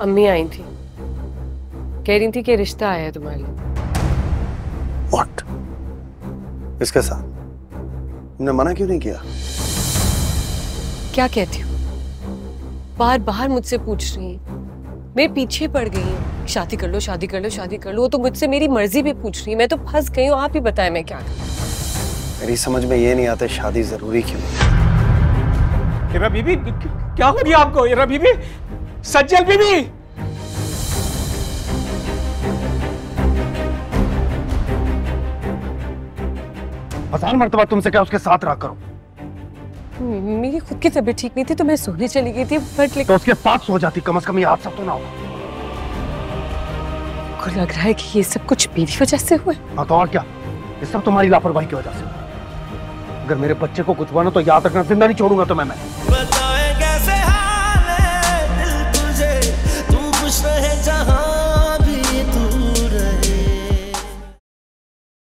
अम्मी आई थी। कह रही थी कि रिश्ता आया है तुम्हारे लिए। व्हाट इसके साथ? तुमने मना क्यों नहीं किया? क्या कहती हूँ? बार बार मुझसे पूछ रही है। मैं पीछे पड़ गई हूँ। शादी कर लो शादी कर लो शादी कर लो। वो तो मुझसे मेरी मर्ज़ी भी पूछ रही है। मैं तो फंस गई हूँ। आप ही बताएँ मैं क्या करूँ। मेरी समझ में ये नहीं आता शादी ज़रूरी क्यों है? बीबी क्या हो गया आपको? बीबी सज्जल बीबी। हज़ार मरतबा तुमसे क्या उसके साथ रहा करो? मेरी खुद की तबीयत ठीक नहीं थी तो मैं सोने चली गई थी बट तो उसके साथ सो जाती कम से कम ये हाथ सब तो ना हो। को लग रहा है कि ये सब कुछ मेरी वजह से हुआ। हाँ तो और क्या? ये सब तुम्हारी लापरवाही की वजह से अगर मेरे बच्चे को कुछ हुआ ना तो याद रखना ज़िंदा नहीं छोड़ूँगा तो मैं मैं।